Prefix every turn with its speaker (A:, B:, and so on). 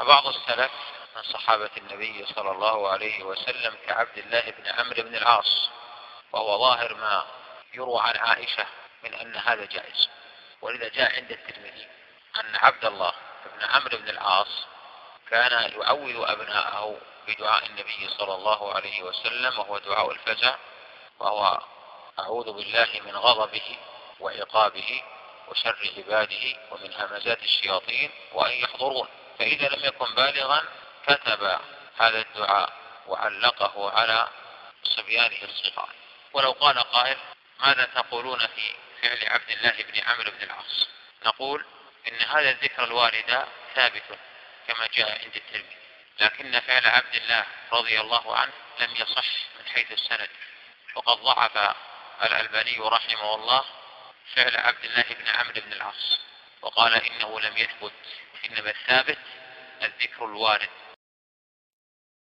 A: بعض السلف من صحابة النبي صلى الله عليه وسلم كعبد الله بن عمرو بن العاص وهو ظاهر ما يروى عن عائشة من أن هذا جائز. ولذا جاء عند الترمذي أن عبد الله بن عمرو بن العاص كان يعوذ أبناءه بدعاء النبي صلى الله عليه وسلم وهو دعاء الفزع وهو أعوذ بالله من غضبه وعقابه وشر عباده ومن همزات الشياطين وأن يحضرون. بالغا كتب هذا الدعاء وعلقه على صبيانه الصغار. ولو قال قائل ماذا تقولون في فعل عبد الله بن عمرو بن العاص؟ نقول إن هذا الذكر الوارد ثابت كما جاء عند الترمذي لكن فعل عبد الله رضي الله عنه لم يصح من حيث السند. وقد ضعف الألباني رحمه الله فعل عبد الله بن عمرو بن العاص وقال إنه لم يثبت إنما الثابت الذكر الوارد